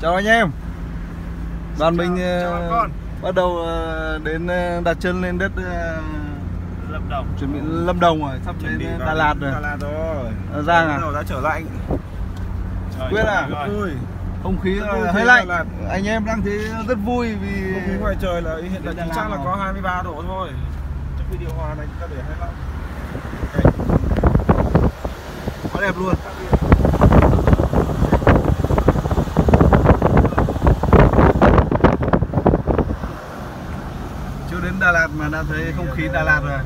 Chào anh em. Đoàn mình con. bắt đầu ờ, đến ờ, đặt chân lên đất Lâm Đồng. chuẩn bị Lâm Đồng rồi, sắp Chuẩn đến Đà Lạt rồi. Đà Lạt rồi. Giang à? Đã trở lạnh. Quyết à? Vui Không khí vui hơi lạnh. Lạt. Anh em đang thấy rất vui vì Không khí ngoài trời là hiện tại chính xác là có 23 độ thôi. Trong khi điều hòa này chúng ta để 25 quá đẹp luôn đến Đà Lạt mà đã thấy không khí Đà Lạt rồi.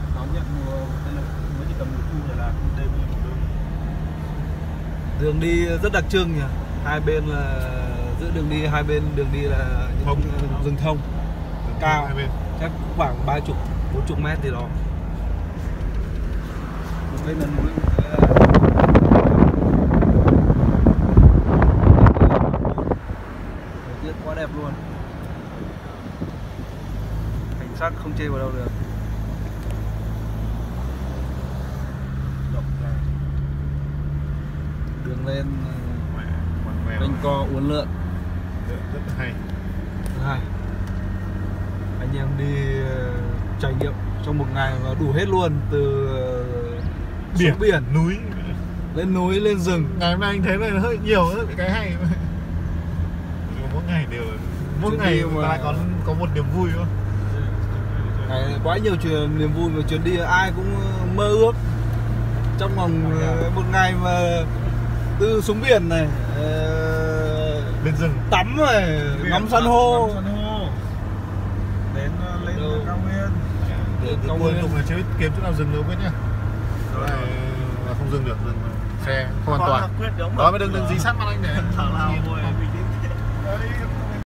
Đường đi rất đặc trưng nhỉ. Hai bên là giữa đường đi hai bên đường đi là những Thông. rừng thông. Cao. hai bên. Chắc khoảng ba chục bốn chục mét gì đó. Một bên là núi quá đẹp luôn sát không chê vào đâu được. Đường lên ngoèo quanh co uốn lượn. Rất, hay. Hai anh em đi ờ, trải nghiệm trong một ngày và đủ hết luôn từ ờ, xuống biển. núi. lên núi lên rừng. Ngày hôm nay anh thấy là hơi nhiều hơn cái hay. Mỗi ngày đều mỗi ngày mà- lại có có một niềm vui không Ngày quá nhiều chuyện niềm vui và chuyến đi ai cũng mơ ước. Trong vòng ờ, một ngày mà từ xuống biển này ờ, lên rừng. tắm này ngắm san hô. Ngắm san hô. Đến lên Đâu. cao nguyên. Để Tự cao nguyên. lúc này biết kiếm chỗ nào dừng đâu biết nhá. Rồi, Này là không dừng được dừng xe không an toàn. đó mới đừng đừng dí sát mặt anh để Thảo nào bình tĩnh Đấy,